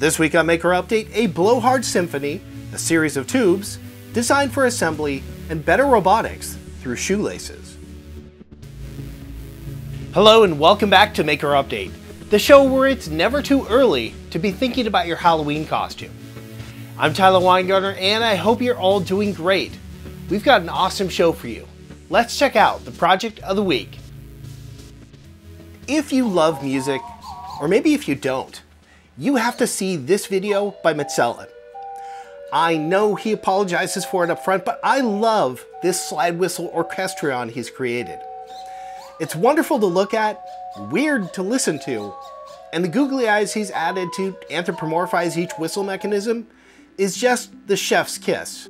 This week on Maker Update, a blowhard symphony, a series of tubes, designed for assembly, and better robotics through shoelaces. Hello and welcome back to Maker Update, the show where it's never too early to be thinking about your Halloween costume. I'm Tyler Weingartner and I hope you're all doing great. We've got an awesome show for you. Let's check out the project of the week. If you love music, or maybe if you don't, you have to see this video by mitxela. I know he apologizes for it up front, but I love this slide whistle orchestrion he's created. It's wonderful to look at, weird to listen to, and the googly eyes he's added to anthropomorphize each whistle mechanism is just the chef's kiss.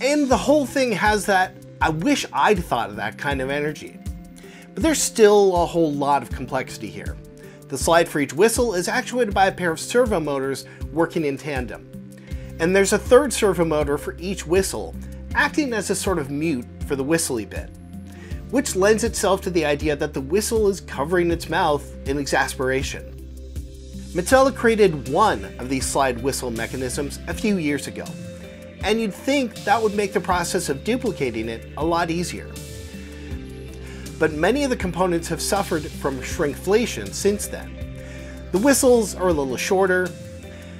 And the whole thing has that, I wish I'd thought of that kind of energy. But there's still a whole lot of complexity here. The slide for each whistle is actuated by a pair of servo motors working in tandem. And there's a third servo motor for each whistle, acting as a sort of mute for the whistly bit, which lends itself to the idea that the whistle is covering its mouth in exasperation. Mitxela created one of these slide whistle mechanisms a few years ago, and you'd think that would make the process of duplicating it a lot easier. But many of the components have suffered from shrinkflation since then. The whistles are a little shorter,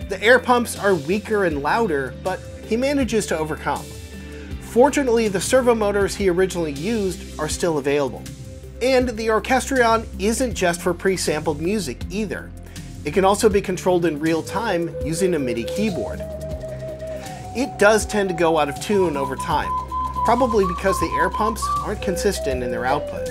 the air pumps are weaker and louder, but he manages to overcome. Fortunately, the servo motors he originally used are still available. And the Orchestrion isn't just for pre-sampled music either. It can also be controlled in real time using a MIDI keyboard. It does tend to go out of tune over time, probably because the air pumps aren't consistent in their output.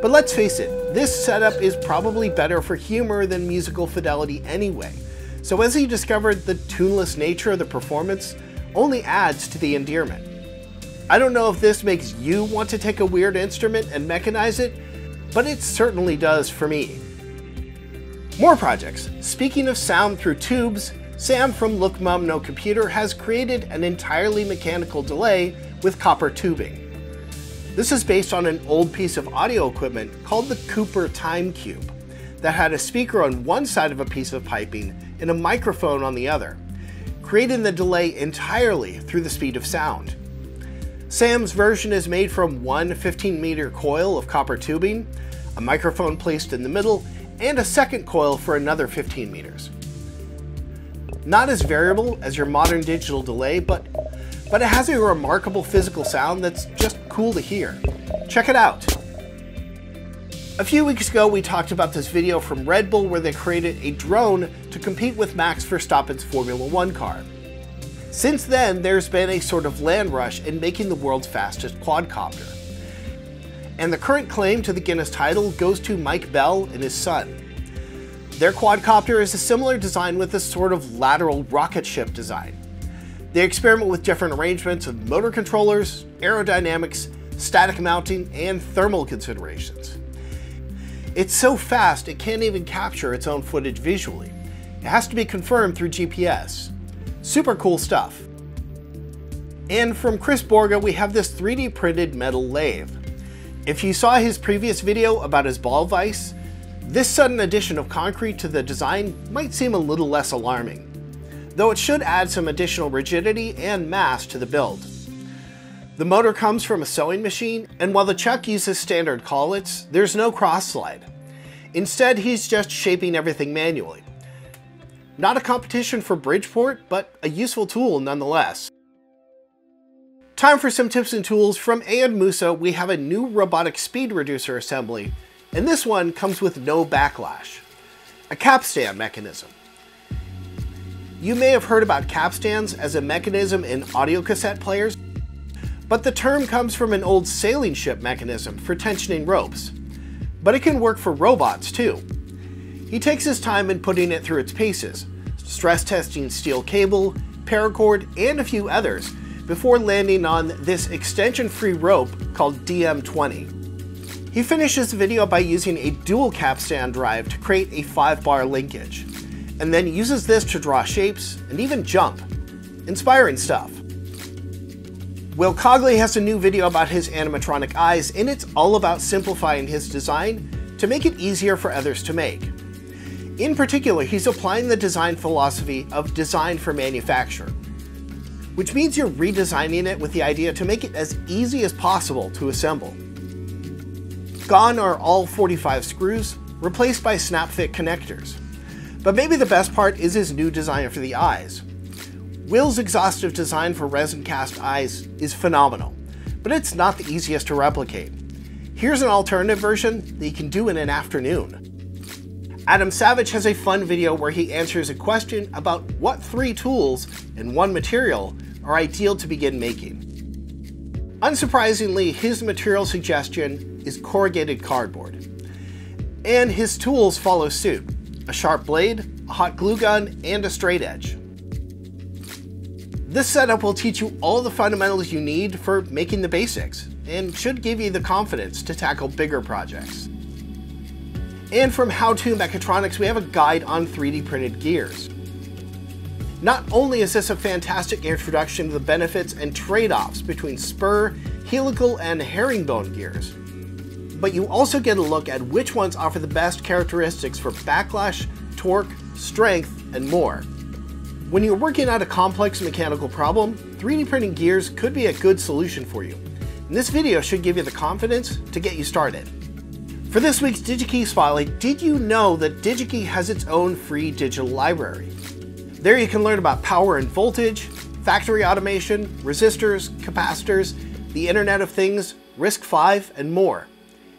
But let's face it, this setup is probably better for humor than musical fidelity anyway, so as he discovered the tuneless nature of the performance only adds to the endearment. I don't know if this makes you want to take a weird instrument and mechanize it, but it certainly does for me. More projects. Speaking of sound through tubes, Sam from Look Mum No Computer has created an entirely mechanical delay with copper tubing. This is based on an old piece of audio equipment called the Cooper Time Cube that had a speaker on one side of a piece of piping and a microphone on the other, creating the delay entirely through the speed of sound. Sam's version is made from one 15 meter coil of copper tubing, a microphone placed in the middle, and a second coil for another 15 meters. Not as variable as your modern digital delay, but, but it has a remarkable physical sound that's just cool to hear. Check it out. A few weeks ago, we talked about this video from Red Bull where they created a drone to compete with Max Verstappen's Formula One car. Since then, there's been a sort of land rush in making the world's fastest quadcopter. And the current claim to the Guinness title goes to Mike Bell and his son. Their quadcopter is a similar design with a sort of lateral rocket ship design. They experiment with different arrangements of motor controllers, aerodynamics, static mounting, and thermal considerations. It's so fast it can't even capture its own footage visually. It has to be confirmed through GPS. Super cool stuff. And from Chris Borge, we have this 3D printed metal lathe. If you saw his previous video about his ball vise, this sudden addition of concrete to the design might seem a little less alarming, though it should add some additional rigidity and mass to the build. The motor comes from a sewing machine, and while the chuck uses standard collets, there's no cross slide. Instead, he's just shaping everything manually. Not a competition for Bridgeport, but a useful tool nonetheless. Time for some tips and tools. From Aaed Musa, we have a new robotic speed reducer assembly, and this one comes with no backlash. A capstan mechanism. You may have heard about capstans as a mechanism in audio cassette players, but the term comes from an old sailing ship mechanism for tensioning ropes. But it can work for robots too. He takes his time in putting it through its paces, stress testing steel cable, paracord, and a few others, before landing on this extension-free rope called DM20. He finishes the video by using a dual capstan drive to create a 5-bar linkage, and then uses this to draw shapes and even jump. Inspiring stuff. Will Cogley has a new video about his animatronic eyes, and it's all about simplifying his design to make it easier for others to make. In particular, he's applying the design philosophy of design for manufacture, which means you're redesigning it with the idea to make it as easy as possible to assemble. Gone are all 45 screws, replaced by snap-fit connectors. But maybe the best part is his new design for the eyes. Will's exhaustive design for resin cast eyes is phenomenal, but it's not the easiest to replicate. Here's an alternative version that you can do in an afternoon. Adam Savage has a fun video where he answers a question about what three tools and one material are ideal to begin making. Unsurprisingly, his material suggestion is corrugated cardboard. And his tools follow suit, a sharp blade, a hot glue gun, and a straight edge. This setup will teach you all the fundamentals you need for making the basics, and should give you the confidence to tackle bigger projects. And from How To Mechatronics, we have a guide on 3D printed gears. Not only is this a fantastic introduction to the benefits and trade-offs between spur, helical, and herringbone gears, but you also get a look at which ones offer the best characteristics for backlash, torque, strength, and more. When you're working out a complex mechanical problem, 3D printing gears could be a good solution for you. And this video should give you the confidence to get you started. For this week's DigiKey Spotlight, did you know that DigiKey has its own free digital library? There you can learn about power and voltage, factory automation, resistors, capacitors, the Internet of Things, RISC-V, and more.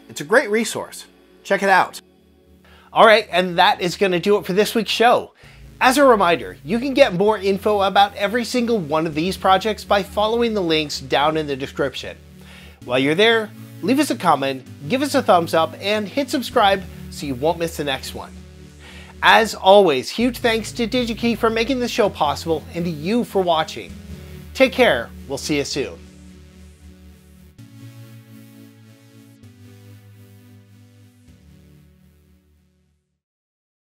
It's a great resource. Check it out. Alright, and that is going to do it for this week's show. As a reminder, you can get more info about every single one of these projects by following the links down in the description. While you're there, leave us a comment, give us a thumbs up, and hit subscribe so you won't miss the next one. As always, huge thanks to DigiKey for making the show possible and to you for watching. Take care, we'll see you soon.